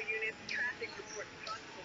units, traffic report possible.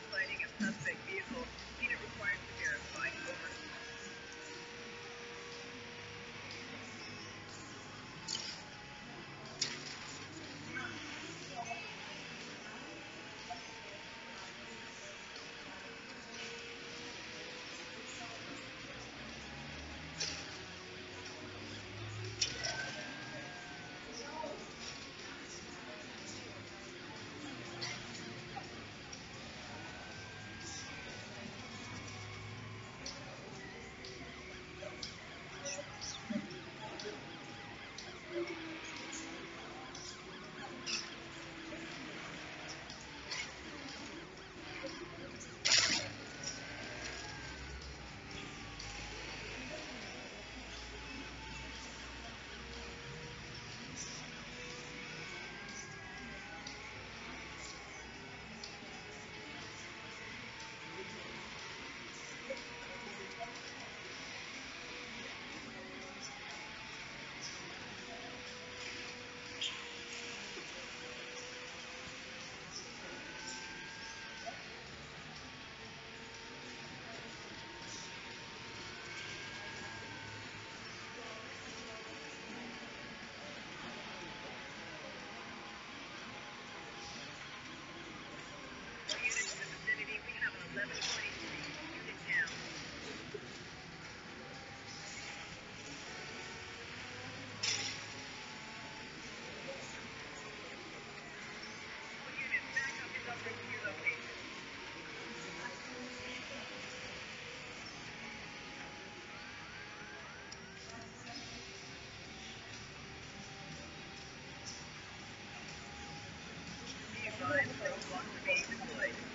Basically.